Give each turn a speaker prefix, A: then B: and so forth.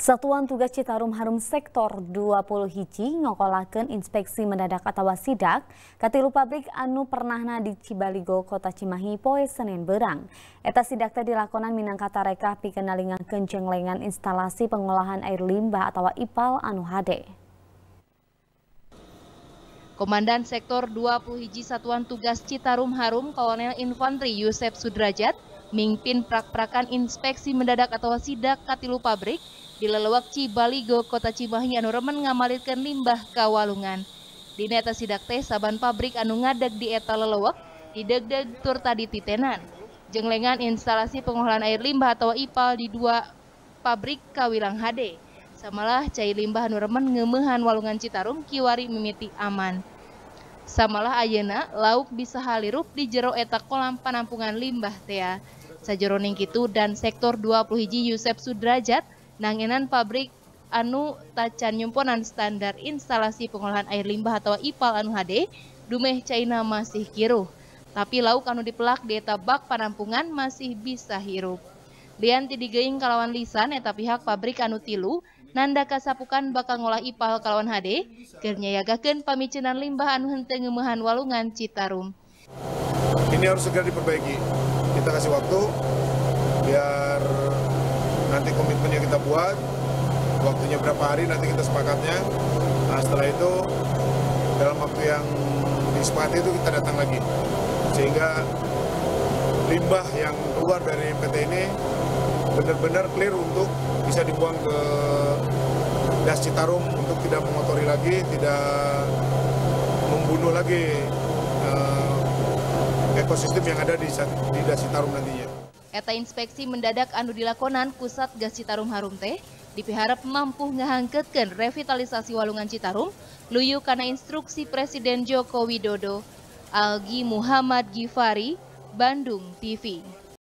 A: Satuan Tugas Citarum Harum Sektor 20 hiji ngokolaken inspeksi mendadak atau sidak katilu pabrik anu pernahna di Cibaligo, Kota Cimahi poe Senin berang. Eta sidak teh dilakonan minangka tarekah pikenalingakeun cenglengan instalasi pengolahan air limbah atau IPAL anu hade.
B: Komandan Sektor 20 hiji Satuan Tugas Citarum Harum Kolonel Infanteri Yusef Sudrajat mimpin prak-prakan inspeksi mendadak atau sidak katilu pabrik di Lelewak Cibaligo, Kota Cimahi anu remen ngamalirkan limbah kawalungan. Di neta sidak teh saban pabrik anu ngadeg di eta lelewak dideg-deg tur tadi titenan. Jenglengan instalasi pengolahan air limbah atau IPAL di dua pabrik kawilang HD. Samalah cai limbah anu remen ngemehan walungan Citarum kiwari mimiti aman. Samalah ayeuna lauk bisa halirup di jero eta kolam penampungan limbah teh. Sajeroning kitu dan sektor 20 hiji Yusef Sudrajat nangenan pabrik anu tacan nyumponan standar instalasi pengolahan air limbah atau IPAL anu HD dumeh China masih kiruh tapi lauk anu dipelak di eta bak panampungan masih bisa hirup Lian digeing kalawan lisan eta pihak pabrik anu tilu nanda kasapukan bakal ngolah IPAL kalawan HD keur nyayagakeun pamicenan limbah anu henteu walungan Citarum.
C: Ini harus segera diperbaiki. Kita kasih waktu biar nanti komitmen yang kita buat. Waktunya berapa hari nanti kita sepakatnya. Nah setelah itu dalam waktu yang disepakati itu kita datang lagi. Sehingga limbah yang keluar dari PT ini benar-benar clear untuk bisa dibuang ke Das Citarum untuk tidak mengotori lagi, tidak membunuh lagi uh, ekosistem yang ada di, di Das Citarum nantinya.
B: Eta inspeksi mendadak anu dilakonan pusat gas Citarum Harum teh dipiharap mampu ngahangketkeun revitalisasi walungan Citarum luyu karena instruksi Presiden Joko Widodo. Algi Muhammad Gifari, Bandung TV.